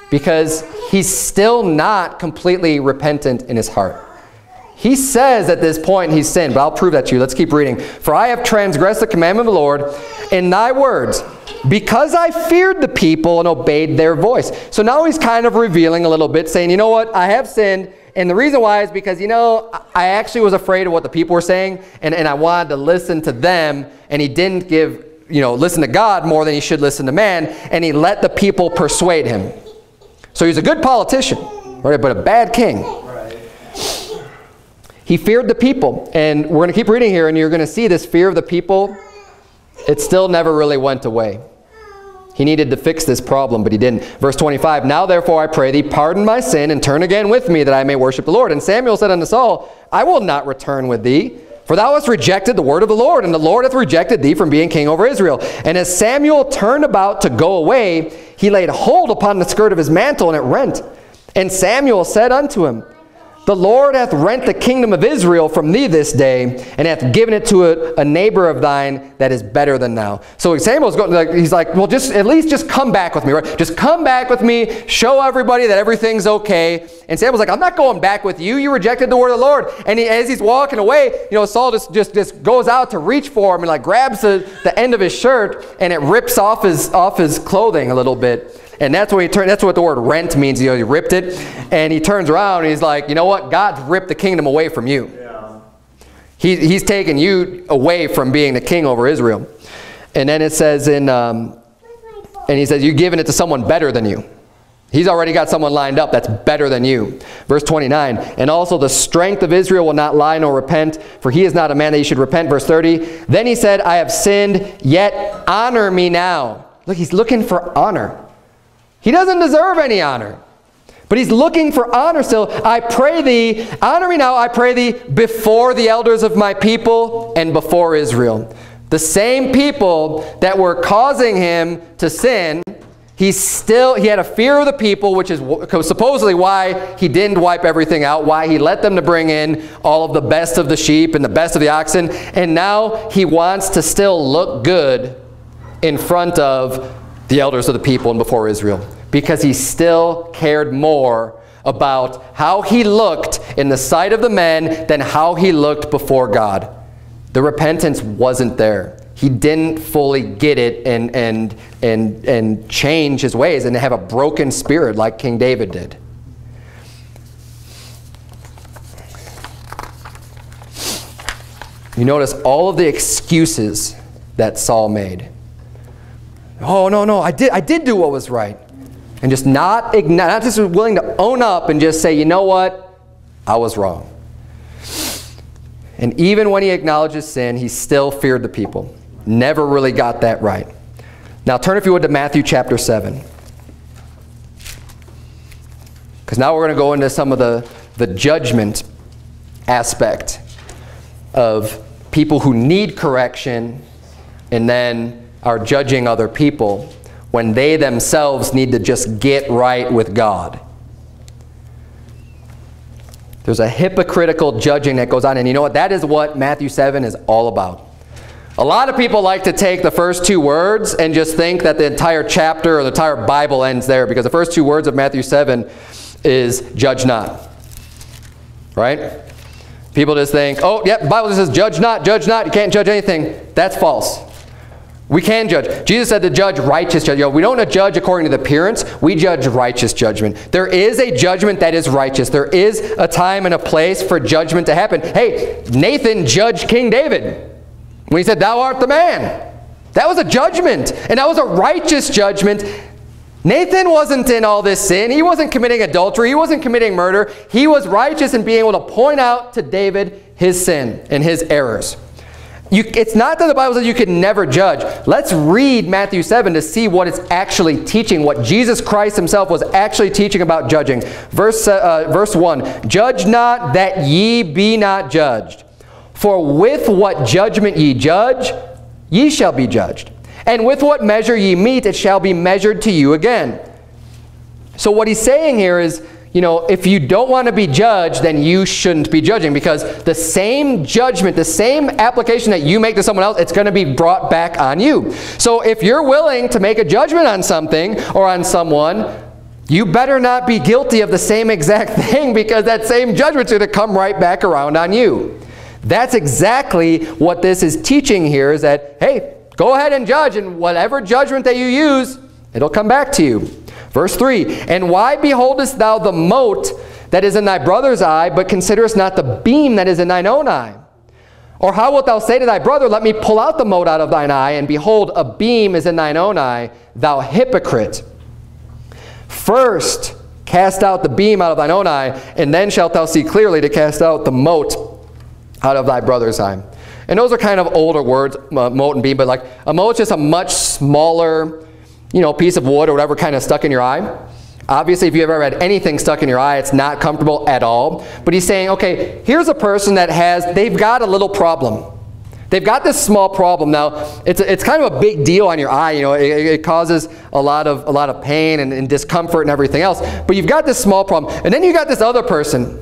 S1: because he's still not completely repentant in his heart. He says at this point he's sinned, but I'll prove that to you. Let's keep reading. For I have transgressed the commandment of the Lord in thy words, because I feared the people and obeyed their voice. So now he's kind of revealing a little bit, saying, you know what, I have sinned, and the reason why is because, you know, I actually was afraid of what the people were saying, and, and I wanted to listen to them, and he didn't give, you know, listen to God more than he should listen to man, and he let the people persuade him. So he's a good politician, right, but a bad king. He feared the people. And we're going to keep reading here, and you're going to see this fear of the people, it still never really went away. He needed to fix this problem, but he didn't. Verse 25, Now therefore I pray thee, pardon my sin, and turn again with me, that I may worship the Lord. And Samuel said unto Saul, I will not return with thee, for thou hast rejected the word of the Lord, and the Lord hath rejected thee from being king over Israel. And as Samuel turned about to go away, he laid hold upon the skirt of his mantle, and it rent. And Samuel said unto him, the Lord hath rent the kingdom of Israel from thee this day, and hath given it to a, a neighbor of thine that is better than thou. So Samuel's going, like, he's like, well, just at least just come back with me, right? Just come back with me, show everybody that everything's okay. And Samuel's like, I'm not going back with you. You rejected the word of the Lord. And he, as he's walking away, you know, Saul just, just, just goes out to reach for him and like grabs the, the end of his shirt, and it rips off his, off his clothing a little bit. And that's what he turned, that's what the word rent means. You know, he ripped it. And he turns around and he's like, you know what? God's ripped the kingdom away from you. Yeah. He, he's taken you away from being the king over Israel. And then it says in, um, and he says, you're giving it to someone better than you. He's already got someone lined up that's better than you. Verse 29, and also the strength of Israel will not lie nor repent, for he is not a man that he should repent. Verse 30, then he said, I have sinned, yet honor me now. Look, he's looking for honor. He doesn't deserve any honor. But he's looking for honor still. I pray thee, honor me now, I pray thee, before the elders of my people and before Israel. The same people that were causing him to sin he still, he had a fear of the people, which is supposedly why he didn't wipe everything out, why he let them to bring in all of the best of the sheep and the best of the oxen. And now he wants to still look good in front of the elders of the people and before Israel because he still cared more about how he looked in the sight of the men than how he looked before God. The repentance wasn't there he didn't fully get it and, and, and, and change his ways and have a broken spirit like King David did. You notice all of the excuses that Saul made. Oh, no, no, I did, I did do what was right. And just not, not just willing to own up and just say, you know what, I was wrong. And even when he acknowledges sin, he still feared the people. Never really got that right. Now turn, if you would, to Matthew chapter 7. Because now we're going to go into some of the, the judgment aspect of people who need correction and then are judging other people when they themselves need to just get right with God. There's a hypocritical judging that goes on, and you know what? That is what Matthew 7 is all about. A lot of people like to take the first two words and just think that the entire chapter or the entire Bible ends there because the first two words of Matthew 7 is judge not. Right? People just think, oh, yep, the Bible just says judge not, judge not. You can't judge anything. That's false. We can judge. Jesus said to judge righteous judgment. we don't judge according to the appearance. We judge righteous judgment. There is a judgment that is righteous. There is a time and a place for judgment to happen. Hey, Nathan judged King David. When he said, thou art the man. That was a judgment. And that was a righteous judgment. Nathan wasn't in all this sin. He wasn't committing adultery. He wasn't committing murder. He was righteous in being able to point out to David his sin and his errors. You, it's not that the Bible says you can never judge. Let's read Matthew 7 to see what it's actually teaching, what Jesus Christ himself was actually teaching about judging. Verse, uh, verse 1, Judge not that ye be not judged. For with what judgment ye judge, ye shall be judged. And with what measure ye meet, it shall be measured to you again. So what he's saying here is, you know, if you don't want to be judged, then you shouldn't be judging because the same judgment, the same application that you make to someone else, it's going to be brought back on you. So if you're willing to make a judgment on something or on someone, you better not be guilty of the same exact thing because that same judgment's going to come right back around on you. That's exactly what this is teaching here is that, hey, go ahead and judge, and whatever judgment that you use, it'll come back to you. Verse 3, And why beholdest thou the mote that is in thy brother's eye, but considerest not the beam that is in thine own eye? Or how wilt thou say to thy brother, Let me pull out the mote out of thine eye, and behold, a beam is in thine own eye, thou hypocrite? First cast out the beam out of thine own eye, and then shalt thou see clearly to cast out the mote out of thy brother's eye. And those are kind of older words, uh, mote and beam, but like a mote is just a much smaller, you know, piece of wood or whatever kind of stuck in your eye. Obviously, if you've ever had anything stuck in your eye, it's not comfortable at all. But he's saying, okay, here's a person that has, they've got a little problem. They've got this small problem. Now, it's, a, it's kind of a big deal on your eye. You know, it, it causes a lot of, a lot of pain and, and discomfort and everything else. But you've got this small problem. And then you've got this other person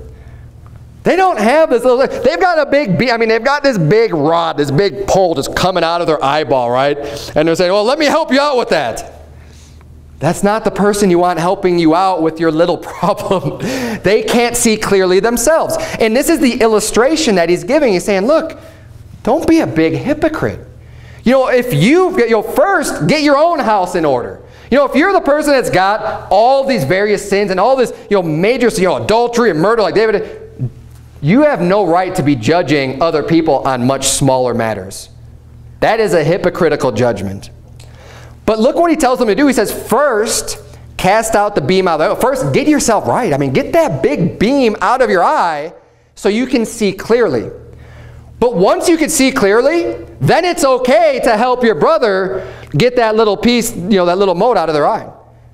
S1: they don't have this little, they've got a big, I mean, they've got this big rod, this big pole just coming out of their eyeball, right? And they're saying, well, let me help you out with that. That's not the person you want helping you out with your little problem. they can't see clearly themselves. And this is the illustration that he's giving. He's saying, look, don't be a big hypocrite. You know, if you, you know, first get your own house in order. You know, if you're the person that's got all these various sins and all this, you know, major, you know, adultery and murder like David, you have no right to be judging other people on much smaller matters. That is a hypocritical judgment. But look what he tells them to do. He says, first, cast out the beam out of the First, get yourself right. I mean, get that big beam out of your eye so you can see clearly. But once you can see clearly, then it's okay to help your brother get that little piece, you know, that little mote out of their eye.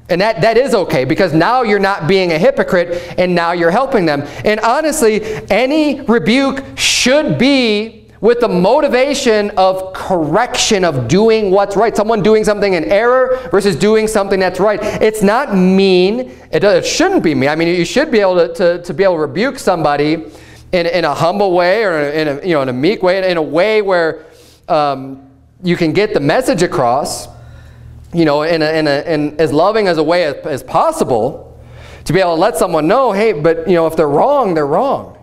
S1: And that, that is okay because now you're not being a hypocrite and now you're helping them. And honestly, any rebuke should be with the motivation of correction, of doing what's right. Someone doing something in error versus doing something that's right. It's not mean. It, it shouldn't be mean. I mean, you should be able to, to, to be able to rebuke somebody in, in a humble way or in a, you know, in a meek way, in a way where um, you can get the message across you know, in, a, in, a, in as loving as a way as, as possible to be able to let someone know, hey, but you know, if they're wrong, they're wrong.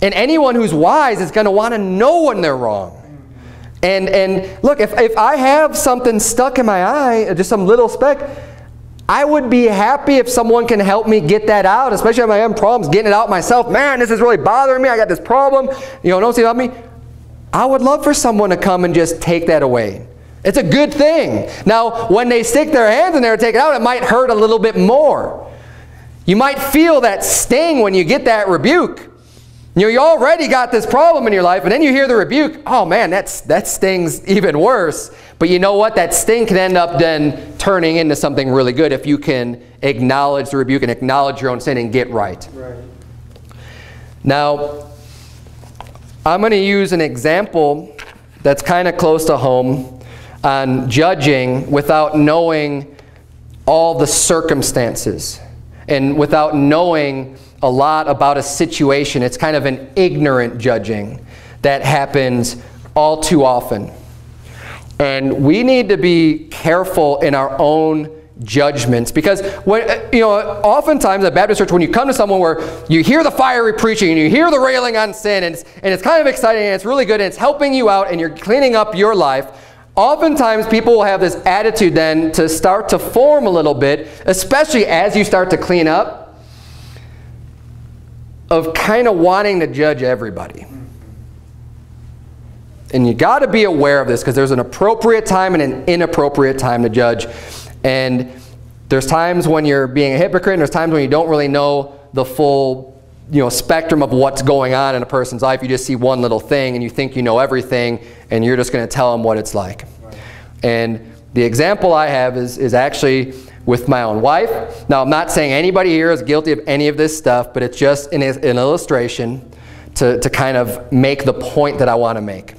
S1: And anyone who's wise is going to want to know when they're wrong. And, and look, if, if I have something stuck in my eye, uh, just some little speck, I would be happy if someone can help me get that out, especially if I have problems getting it out myself. Man, this is really bothering me. I got this problem. You know, don't see about me. I would love for someone to come and just take that away. It's a good thing. Now, when they stick their hands in there and take it out, it might hurt a little bit more. You might feel that sting when you get that rebuke. You know, you already got this problem in your life, and then you hear the rebuke. Oh man, that's, that stings even worse. But you know what? That sting can end up then turning into something really good if you can acknowledge the rebuke and acknowledge your own sin and get right. right. Now, I'm going to use an example that's kind of close to home on judging without knowing all the circumstances and without knowing a lot about a situation. It's kind of an ignorant judging that happens all too often. And we need to be careful in our own judgments because when you know oftentimes at Baptist church when you come to someone where you hear the fiery preaching and you hear the railing on sin and it's, and it's kind of exciting and it's really good and it's helping you out and you're cleaning up your life Oftentimes people will have this attitude then to start to form a little bit, especially as you start to clean up, of kind of wanting to judge everybody. And you got to be aware of this because there's an appropriate time and an inappropriate time to judge. And there's times when you're being a hypocrite and there's times when you don't really know the full you know, spectrum of what's going on in a person's life. You just see one little thing and you think you know everything and you're just going to tell them what it's like. And the example I have is, is actually with my own wife. Now, I'm not saying anybody here is guilty of any of this stuff, but it's just an, an illustration to, to kind of make the point that I want to make.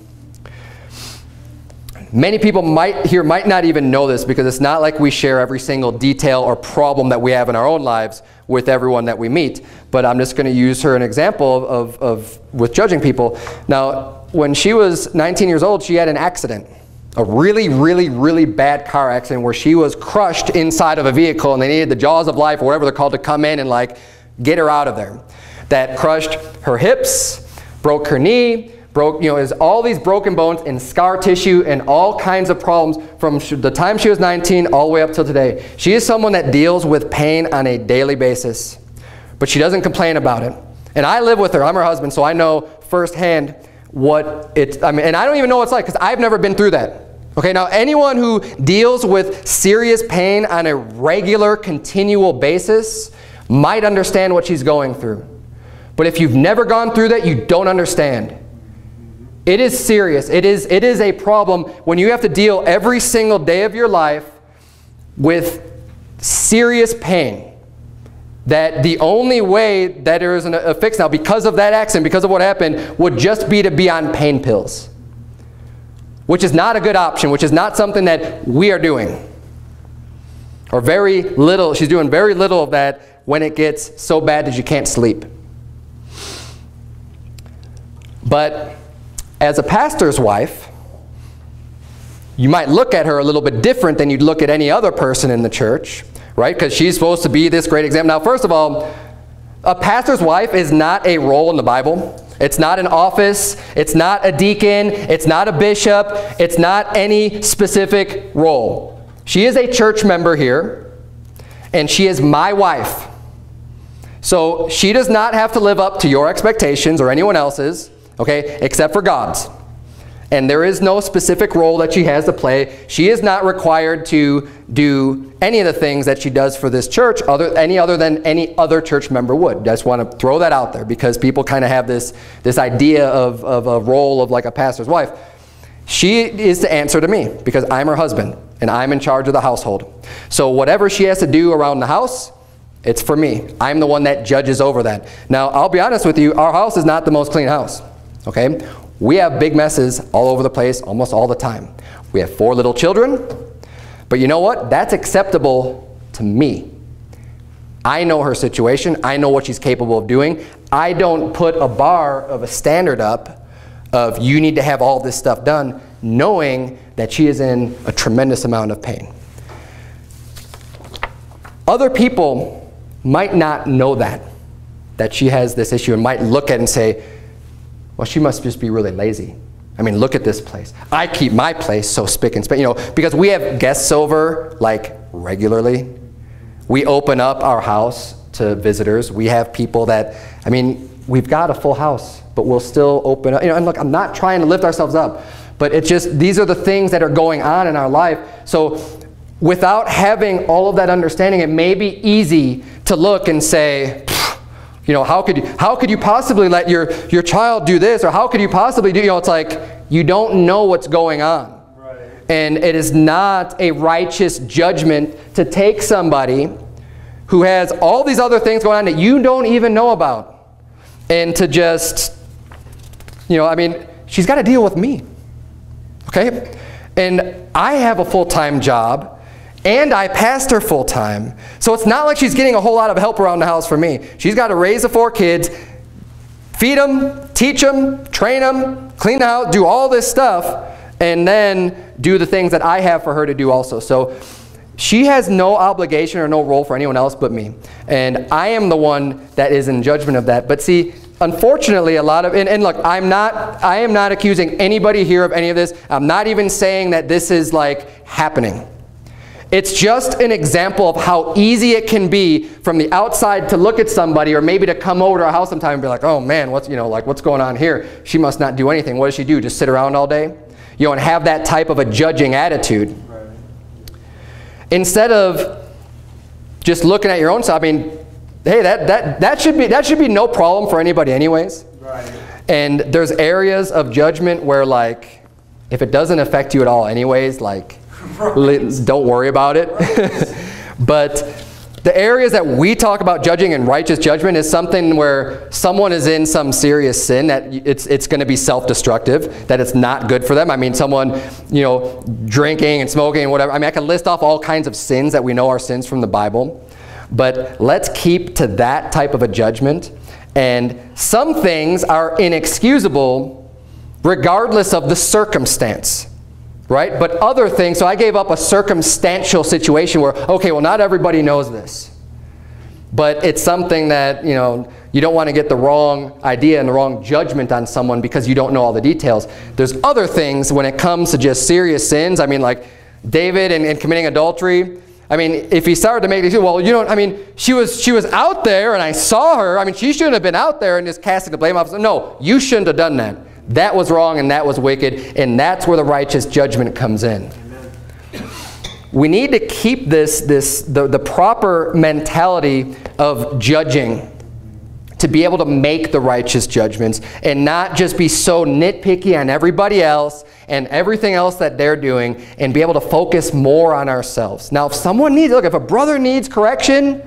S1: Many people might here might not even know this because it's not like we share every single detail or problem that we have in our own lives with everyone that we meet. But I'm just going to use her an example of, of, of with judging people. Now, when she was 19 years old, she had an accident. A really, really, really bad car accident where she was crushed inside of a vehicle and they needed the jaws of life or whatever they're called to come in and like get her out of there. That crushed her hips, broke her knee, broke, you know, is all these broken bones and scar tissue and all kinds of problems from the time she was 19 all the way up till today. She is someone that deals with pain on a daily basis, but she doesn't complain about it. And I live with her. I'm her husband, so I know firsthand what it's, I mean, and I don't even know what it's like because I've never been through that. Okay, now anyone who deals with serious pain on a regular, continual basis might understand what she's going through. But if you've never gone through that, you don't understand. It is serious. It is, it is a problem when you have to deal every single day of your life with serious pain. That the only way that there is an, a fix now because of that accident, because of what happened, would just be to be on pain pills. Which is not a good option, which is not something that we are doing. Or very little, she's doing very little of that when it gets so bad that you can't sleep. But as a pastor's wife, you might look at her a little bit different than you'd look at any other person in the church, right? Because she's supposed to be this great example. Now, first of all, a pastor's wife is not a role in the Bible. It's not an office. It's not a deacon. It's not a bishop. It's not any specific role. She is a church member here, and she is my wife. So she does not have to live up to your expectations or anyone else's okay, except for God's. And there is no specific role that she has to play. She is not required to do any of the things that she does for this church, other, any other than any other church member would. Just want to throw that out there because people kind of have this, this idea of, of a role of like a pastor's wife. She is to answer to me because I'm her husband and I'm in charge of the household. So whatever she has to do around the house, it's for me. I'm the one that judges over that. Now, I'll be honest with you, our house is not the most clean house. Okay? We have big messes all over the place almost all the time. We have four little children, but you know what? That's acceptable to me. I know her situation. I know what she's capable of doing. I don't put a bar of a standard up of you need to have all this stuff done, knowing that she is in a tremendous amount of pain. Other people might not know that, that she has this issue and might look at it and say, well, she must just be really lazy. I mean, look at this place. I keep my place so spick and span, you know, because we have guests over like regularly. We open up our house to visitors. We have people that, I mean, we've got a full house, but we'll still open up. You know, and look, I'm not trying to lift ourselves up, but it's just, these are the things that are going on in our life. So without having all of that understanding, it may be easy to look and say, you know, how could you, how could you possibly let your, your child do this? Or how could you possibly do, you know, it's like you don't know what's going on. Right. And it is not a righteous judgment to take somebody who has all these other things going on that you don't even know about and to just, you know, I mean, she's got to deal with me. Okay? And I have a full-time job and I passed her full time. So it's not like she's getting a whole lot of help around the house for me. She's got to raise the four kids, feed them, teach them, train them, clean the house, do all this stuff, and then do the things that I have for her to do also. So she has no obligation or no role for anyone else but me. And I am the one that is in judgment of that. But see, unfortunately, a lot of, and, and, look, I'm not, I am not accusing anybody here of any of this. I'm not even saying that this is like happening. It's just an example of how easy it can be from the outside to look at somebody or maybe to come over to our house sometime and be like, oh man, what's, you know, like, what's going on here? She must not do anything. What does she do? Just sit around all day? You know, and have that type of a judging attitude. Right. Instead of just looking at your own self, I mean, hey, that, that, that, should, be, that should be no problem for anybody anyways. Right. And there's areas of judgment where like, if it doesn't affect you at all anyways, like, don't worry about it. but the areas that we talk about judging and righteous judgment is something where someone is in some serious sin that it's, it's going to be self-destructive, that it's not good for them. I mean, someone, you know, drinking and smoking and whatever. I mean, I can list off all kinds of sins that we know are sins from the Bible. But let's keep to that type of a judgment. And some things are inexcusable regardless of the circumstance right? But other things, so I gave up a circumstantial situation where, okay, well, not everybody knows this. But it's something that, you know, you don't want to get the wrong idea and the wrong judgment on someone because you don't know all the details. There's other things when it comes to just serious sins. I mean, like David and, and committing adultery. I mean, if he started to make these, well, you know, I mean, she was, she was out there and I saw her. I mean, she shouldn't have been out there and just casting the blame off. No, you shouldn't have done that. That was wrong and that was wicked, and that's where the righteous judgment comes in. We need to keep this, this the, the proper mentality of judging to be able to make the righteous judgments and not just be so nitpicky on everybody else and everything else that they're doing and be able to focus more on ourselves. Now, if someone needs, look, if a brother needs correction,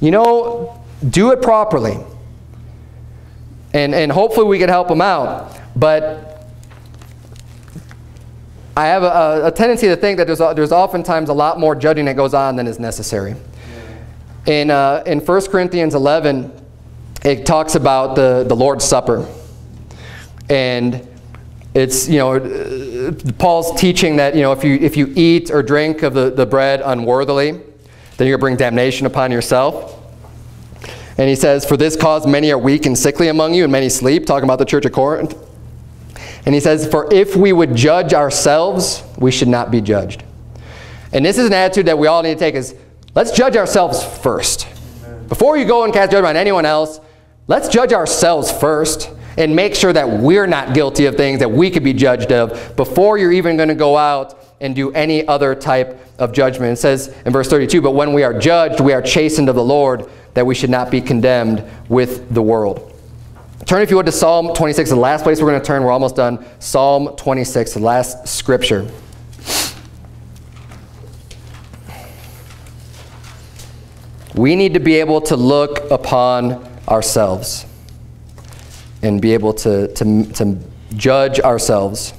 S1: you know, do it properly. And, and hopefully we can help them out. But I have a, a, tendency to think that there's, there's oftentimes a lot more judging that goes on than is necessary. In, uh, in 1 Corinthians 11, it talks about the, the Lord's Supper. And it's, you know, Paul's teaching that, you know, if you, if you eat or drink of the, the bread unworthily, then you're going to bring damnation upon yourself. And he says, For this cause many are weak and sickly among you, and many sleep, talking about the church of Corinth. And he says, For if we would judge ourselves, we should not be judged. And this is an attitude that we all need to take is, let's judge ourselves first. Before you go and cast judgment on anyone else, let's judge ourselves first. and make sure that we're not guilty of things that we could be judged of before you're even going to go out and do any other type of judgment. It says in verse 32, But when we are judged, we are chastened of the Lord, that we should not be condemned with the world. Turn, if you would, to Psalm 26, the last place we're going to turn. We're almost done. Psalm 26, the last scripture. We need to be able to look upon ourselves and be able to, to, to judge ourselves.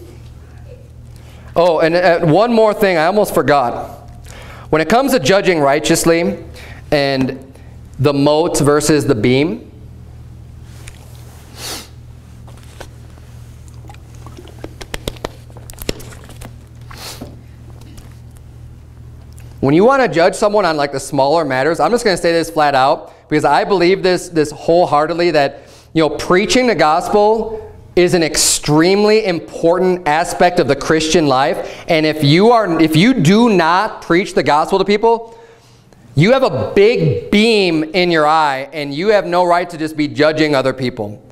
S1: Oh, and uh, one more thing I almost forgot. When it comes to judging righteously and the mote versus the beam, When you want to judge someone on like the smaller matters, I'm just going to say this flat out because I believe this, this wholeheartedly that, you know, preaching the gospel is an extremely important aspect of the Christian life. And if you are, if you do not preach the gospel to people, you have a big beam in your eye and you have no right to just be judging other people.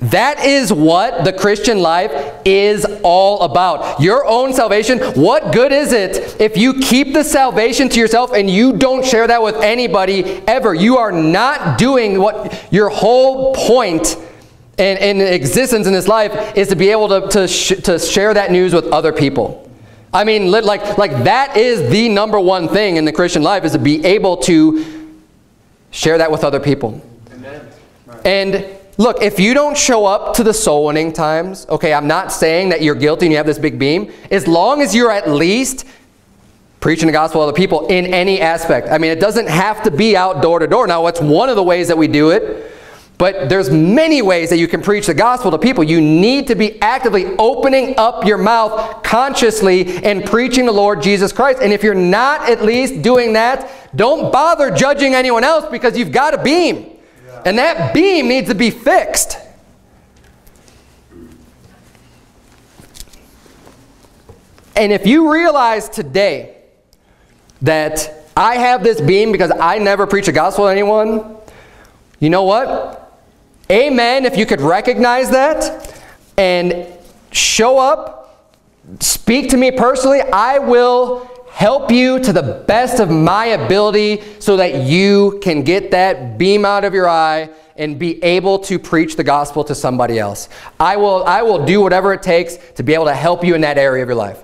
S1: That is what the Christian life is all about. Your own salvation, what good is it if you keep the salvation to yourself and you don't share that with anybody ever? You are not doing what your whole point in, in existence in this life is to be able to, to, sh to share that news with other people. I mean, like, like that is the number one thing in the Christian life is to be able to share that with other people. Amen. And Look, if you don't show up to the soul winning times, okay, I'm not saying that you're guilty and you have this big beam. As long as you're at least preaching the gospel to other people in any aspect. I mean, it doesn't have to be out door to door. Now, it's one of the ways that we do it. But there's many ways that you can preach the gospel to people. You need to be actively opening up your mouth consciously and preaching the Lord Jesus Christ. And if you're not at least doing that, don't bother judging anyone else because you've got a beam. And that beam needs to be fixed. And if you realize today that I have this beam because I never preach the gospel to anyone, you know what? Amen if you could recognize that and show up, speak to me personally, I will help you to the best of my ability so that you can get that beam out of your eye and be able to preach the gospel to somebody else. I will, I will do whatever it takes to be able to help you in that area of your life.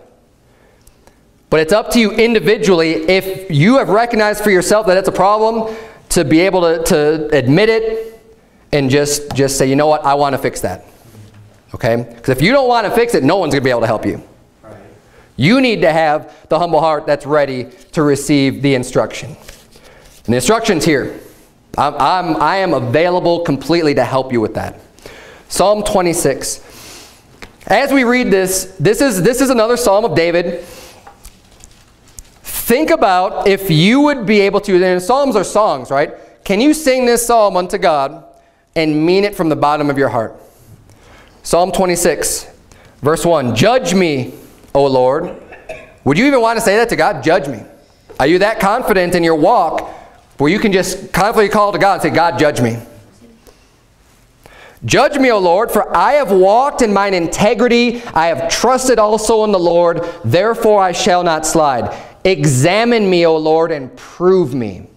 S1: But it's up to you individually if you have recognized for yourself that it's a problem to be able to, to admit it and just, just say, you know what, I want to fix that. Okay? Because if you don't want to fix it, no one's going to be able to help you. You need to have the humble heart that's ready to receive the instruction. And the instruction's here. I'm, I'm, I am available completely to help you with that. Psalm 26. As we read this, this is, this is another Psalm of David. Think about if you would be able to, and Psalms are songs, right? Can you sing this psalm unto God and mean it from the bottom of your heart? Psalm 26, verse 1. Judge me, O Lord. Would you even want to say that to God? Judge me. Are you that confident in your walk where you can just confidently call to God and say, God, judge me? Judge me, O Lord, for I have walked in mine integrity. I have trusted also in the Lord. Therefore I shall not slide. Examine me, O Lord, and prove me.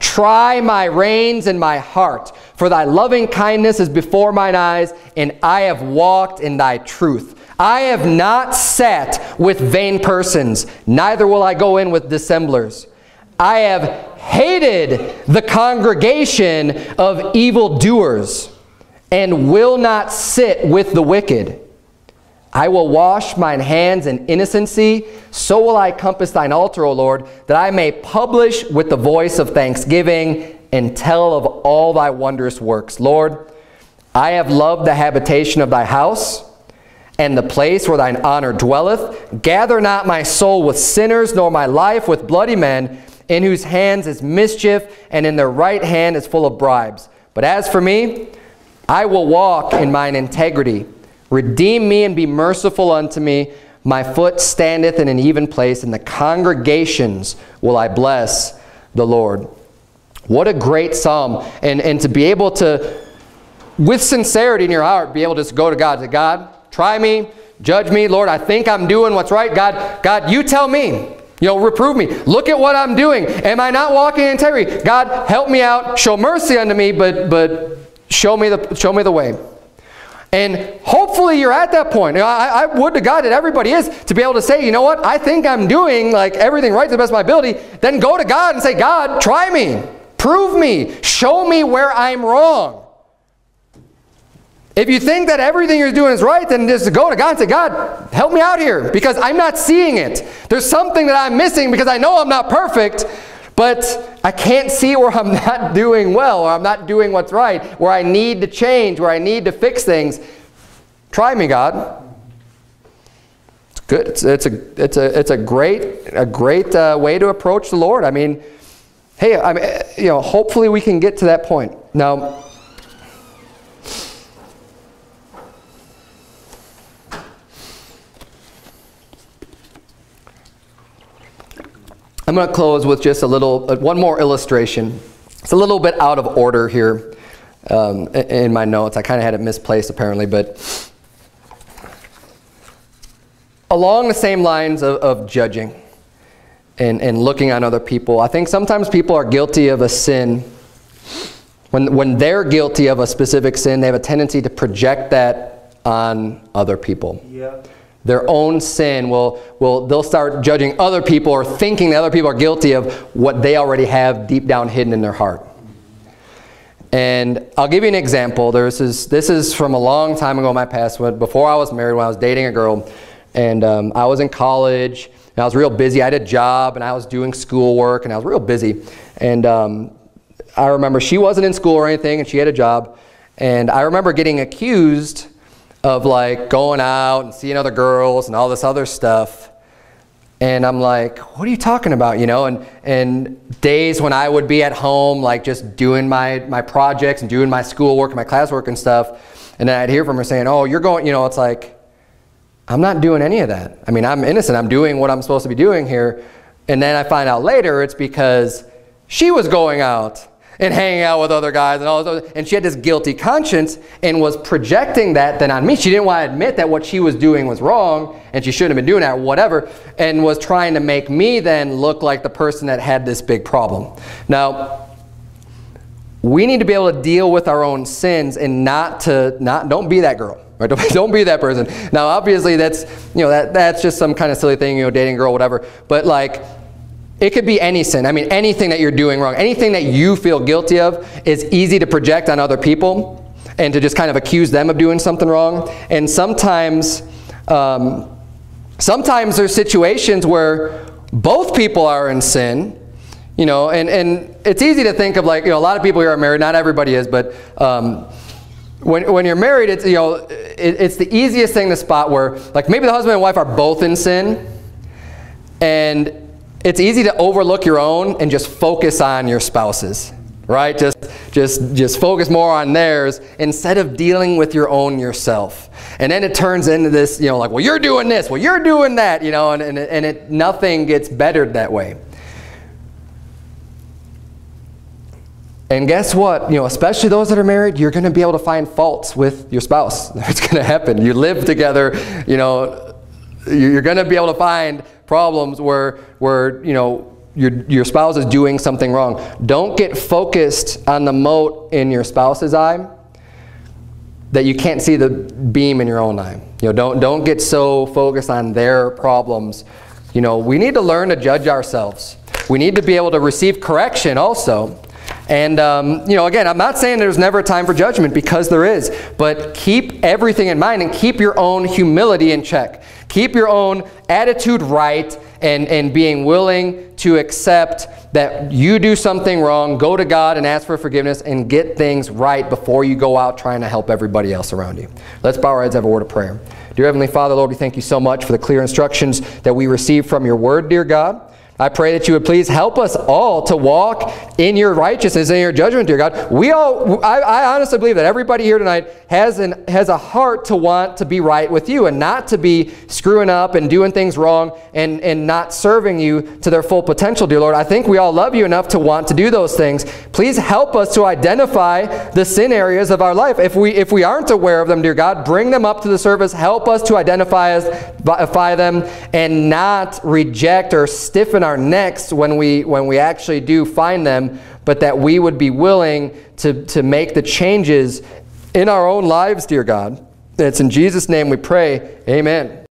S1: Try my reins and my heart, for thy loving kindness is before mine eyes, and I have walked in thy truth. I have not sat with vain persons, neither will I go in with dissemblers. I have hated the congregation of evildoers, and will not sit with the wicked. I will wash mine hands in innocency, so will I compass thine altar, O Lord, that I may publish with the voice of thanksgiving and tell of all thy wondrous works. Lord, I have loved the habitation of thy house and the place where thine honor dwelleth. Gather not my soul with sinners, nor my life with bloody men, in whose hands is mischief, and in their right hand is full of bribes. But as for me, I will walk in mine integrity. Redeem me and be merciful unto me. My foot standeth in an even place, and the congregations will I bless the Lord. What a great psalm. And, and to be able to with sincerity in your heart, be able to just go to God. to God, try me, judge me. Lord, I think I'm doing what's right. God, God, you tell me. You know, reprove me. Look at what I'm doing. Am I not walking in integrity? God, help me out. Show mercy unto me, but but show me the show me the way. And hopefully you're at that point. You know, I, I, would to God that everybody is to be able to say, you know what, I think I'm doing like everything right to the best of my ability. Then go to God and say, God, try me, prove me, show me where I'm wrong. If you think that everything you're doing is right, then just go to God and say, God, help me out here because I'm not seeing it. There's something that I'm missing because I know I'm not perfect, but I can't see where I'm not doing well or I'm not doing what's right, where I need to change, where I need to fix things. Try me, God. It's good. It's, it's, a, it's, a, it's a great, a great uh, way to approach the Lord. I mean, hey, I mean, you know, hopefully we can get to that point. Now, I'm going to close with just a little, uh, one more illustration. It's a little bit out of order here um, in my notes. I kind of had it misplaced apparently, but along the same lines of, of judging and, and looking on other people, I think sometimes people are guilty of a sin. When, when they're guilty of a specific sin, they have a tendency to project that on other people. Yeah their own sin will, will they'll start judging other people or thinking that other people are guilty of what they already have deep down hidden in their heart. And I'll give you an example. This is, this is from a long time ago in my past, before I was married, when I was dating a girl. And um, I was in college, and I was real busy. I had a job, and I was doing schoolwork, and I was real busy. And um, I remember she wasn't in school or anything, and she had a job. And I remember getting accused of like going out and seeing other girls and all this other stuff. And I'm like, what are you talking about? You know, and, and days when I would be at home, like just doing my, my projects and doing my schoolwork and my classwork and stuff. And then I'd hear from her saying, oh, you're going, you know, it's like, I'm not doing any of that. I mean, I'm innocent. I'm doing what I'm supposed to be doing here. And then I find out later it's because she was going out and hanging out with other guys and all those, and she had this guilty conscience and was projecting that then on me. She didn't want to admit that what she was doing was wrong and she shouldn't have been doing that, whatever, and was trying to make me then look like the person that had this big problem. Now, we need to be able to deal with our own sins and not to not don't be that girl. Right? Don't, don't be that person. Now, obviously, that's you know that that's just some kind of silly thing, you know, dating girl, whatever. But like it could be any sin. I mean, anything that you're doing wrong, anything that you feel guilty of is easy to project on other people and to just kind of accuse them of doing something wrong. And sometimes, um, sometimes there's situations where both people are in sin, you know, and, and it's easy to think of like, you know, a lot of people here are married, not everybody is, but um, when, when you're married, it's, you know, it, it's the easiest thing to spot where, like maybe the husband and wife are both in sin, and it's easy to overlook your own and just focus on your spouse's, right? Just, just, just focus more on theirs instead of dealing with your own yourself. And then it turns into this, you know, like, well, you're doing this, well, you're doing that, you know, and, and, and it, nothing gets bettered that way. And guess what? You know, especially those that are married, you're going to be able to find faults with your spouse. It's going to happen. You live together, you know, you're going to be able to find problems where, where you know, your, your spouse is doing something wrong. Don't get focused on the mote in your spouse's eye that you can't see the beam in your own eye. You know, don't, don't get so focused on their problems. You know, we need to learn to judge ourselves. We need to be able to receive correction also. And, um, you know, again, I'm not saying there's never a time for judgment because there is. But keep everything in mind and keep your own humility in check. Keep your own attitude right and, and being willing to accept that you do something wrong, go to God and ask for forgiveness and get things right before you go out trying to help everybody else around you. Let's bow our heads have a word of prayer. Dear Heavenly Father, Lord, we thank you so much for the clear instructions that we receive from your word, dear God. I pray that you would please help us all to walk in your righteousness and your judgment, dear God. We all, I, I, honestly believe that everybody here tonight has, an, has a heart to want to be right with you and not to be screwing up and doing things wrong and, and not serving you to their full potential, dear Lord. I think we all love you enough to want to do those things. Please help us to identify the sin areas of our life. If we, if we aren't aware of them, dear God, bring them up to the surface. Help us to identify, them and not reject or stiffen our necks when we, when we actually do find them, but that we would be willing to, to make the changes in our own lives, dear God. It's in Jesus' name we pray. Amen.